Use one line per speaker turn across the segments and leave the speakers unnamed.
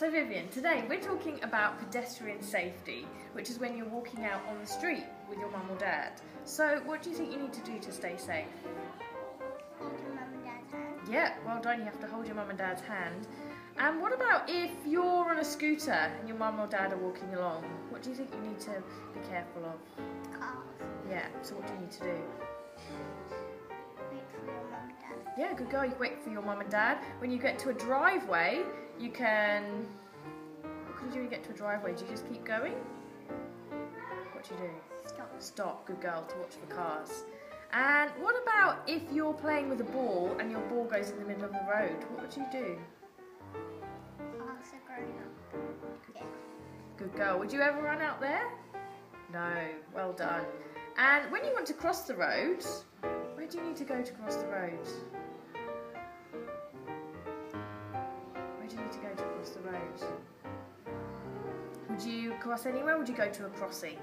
So Vivienne, today we're talking about pedestrian safety, which is when you're walking out on the street with your mum or dad. So what do you think you need to do to stay safe?
Hold your mum and dad's hand.
Yeah, well done, you have to hold your mum and dad's hand. And what about if you're on a scooter and your mum or dad are walking along? What do you think you need to be careful of?
Cars.
Yeah, so what do you need to do? Yeah, good girl. You wait for your mum and dad. When you get to a driveway, you can. What can you do when you get to a driveway? Do you just keep going? What do you do?
Stop.
Stop, good girl, to watch the cars. And what about if you're playing with a ball and your ball goes in the middle of the road? What would you do?
Ask a grown up. Yeah.
Good girl. Would you ever run out there? No. Well done. And when you want to cross the road, do you need to go to cross the road? Where do you need to go to cross the road? Would you cross anywhere? Or would you go to a crossing?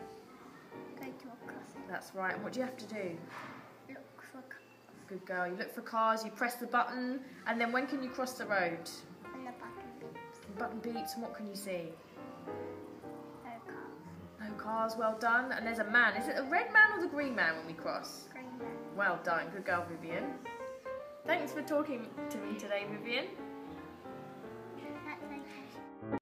Go to a crossing.
That's right. And what do you have to do?
Look for cars.
Good girl. You look for cars. You press the button, and then when can you cross the road?
And the button beeps.
The button beeps, and what can you see?
No cars.
No cars. Well done. And there's a man. Is it a red man or the green man when we cross? Well done. Good girl, Vivienne. Thanks for talking to me today, Vivienne.